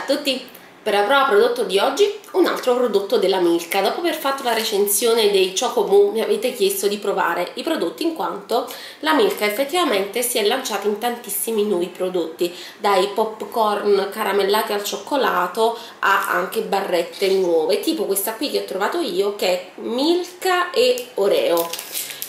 tutti! Per la prova prodotto di oggi un altro prodotto della Milka. Dopo aver fatto la recensione dei Chocomoo mi avete chiesto di provare i prodotti in quanto la Milka effettivamente si è lanciata in tantissimi nuovi prodotti, dai popcorn caramellati al cioccolato a anche barrette nuove, tipo questa qui che ho trovato io che è Milka e Oreo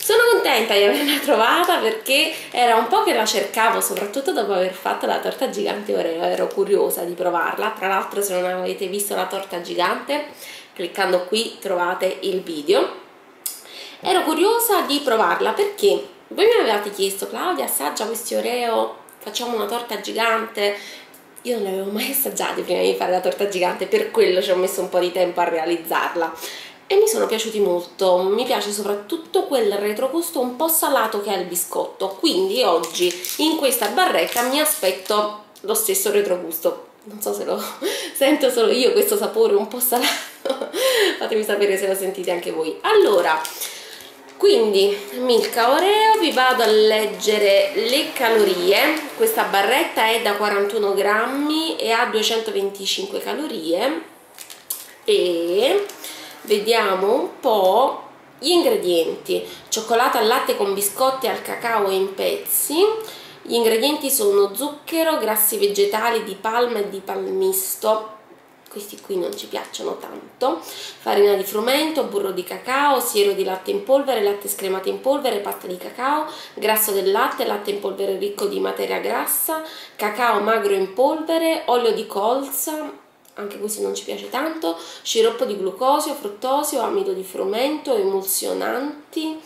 sono contenta di averla trovata perché era un po' che la cercavo, soprattutto dopo aver fatto la torta gigante Oreo, ero curiosa di provarla. Tra l'altro se non avete visto la torta gigante, cliccando qui trovate il video. Ero curiosa di provarla perché voi mi avevate chiesto Claudia assaggia questi Oreo, facciamo una torta gigante io non li avevo mai assaggiati prima di fare la torta gigante, per quello ci ho messo un po' di tempo a realizzarla e mi sono piaciuti molto, mi piace soprattutto quel retrogusto un po' salato che ha il biscotto, quindi oggi in questa barretta mi aspetto lo stesso retrogusto, non so se lo sento solo io questo sapore un po' salato, fatemi sapere se lo sentite anche voi. Allora, quindi Milka Oreo, vi vado a leggere le calorie, questa barretta è da 41 grammi e ha 225 calorie. E vediamo un po' gli ingredienti. Cioccolato al latte con biscotti al cacao in pezzi. Gli ingredienti sono zucchero, grassi vegetali di palma e di palmisto questi qui non ci piacciono tanto. Farina di frumento, burro di cacao, siero di latte in polvere, latte scremato in polvere, pasta di cacao, grasso del latte, latte in polvere ricco di materia grassa, cacao magro in polvere, olio di colza, anche questo non ci piace tanto, sciroppo di glucosio, fruttosio, amido di frumento, emulsionanti,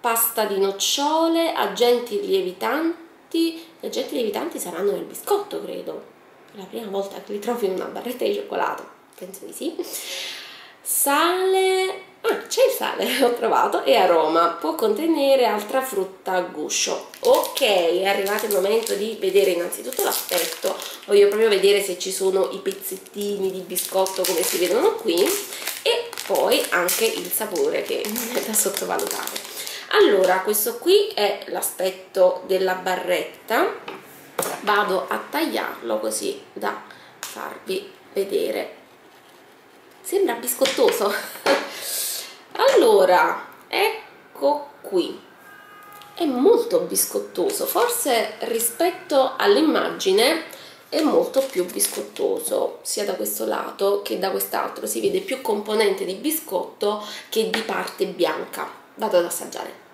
pasta di nocciole, agenti lievitanti, gli agenti lievitanti saranno nel biscotto credo, è la prima volta che li trovo in una barretta di cioccolato, penso di sì, sale, c'è il sale, ho trovato, e aroma, può contenere altra frutta a guscio. Ok, è arrivato il momento di vedere innanzitutto l'aspetto, voglio proprio vedere se ci sono i pezzettini di biscotto come si vedono qui e poi anche il sapore che non è da sottovalutare. Allora, questo qui è l'aspetto della barretta, vado a tagliarlo così da farvi vedere. Sembra biscottoso allora ecco qui. È molto biscottoso forse rispetto all'immagine è molto più biscottoso sia da questo lato che da quest'altro. Si vede più componente di biscotto che di parte bianca. Vado ad assaggiare.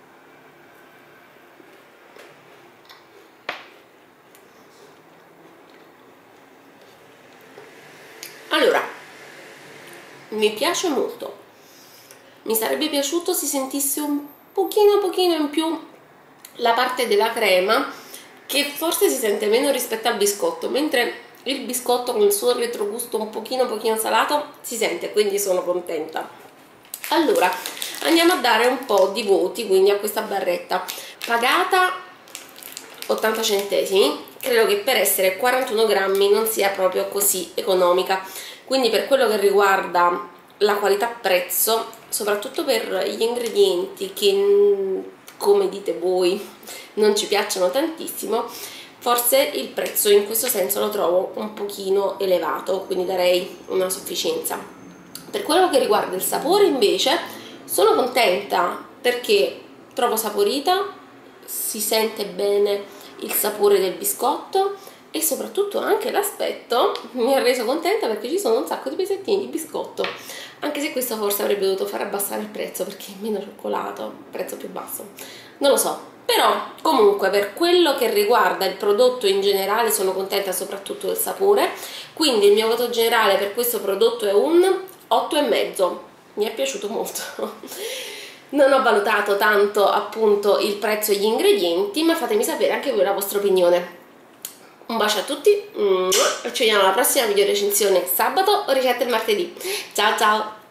Allora mi piace molto mi sarebbe piaciuto si sentisse un pochino pochino in più la parte della crema che forse si sente meno rispetto al biscotto mentre il biscotto con il suo retrogusto un pochino pochino salato si sente quindi sono contenta. Allora andiamo a dare un po' di voti quindi a questa barretta. Pagata 80 centesimi credo che per essere 41 grammi non sia proprio così economica. Quindi per quello che riguarda la qualità prezzo soprattutto per gli ingredienti che come dite voi non ci piacciono tantissimo forse il prezzo in questo senso lo trovo un pochino elevato quindi darei una sufficienza. Per quello che riguarda il sapore invece sono contenta perché trovo saporita si sente bene il sapore del biscotto e soprattutto anche l'aspetto mi ha reso contenta perché ci sono un sacco di pezzettini di biscotto. Anche se questo forse avrebbe dovuto far abbassare il prezzo perché è meno cioccolato, prezzo più basso. Non lo so, però comunque per quello che riguarda il prodotto in generale sono contenta soprattutto del sapore. Quindi il mio voto generale per questo prodotto è un 8,5 mi è piaciuto molto. Non ho valutato tanto appunto il prezzo e gli ingredienti ma fatemi sapere anche voi la vostra opinione un bacio a tutti, ci vediamo alla prossima video recensione sabato o ricette il martedì. Ciao ciao!